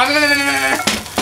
아, 네, 네, 네,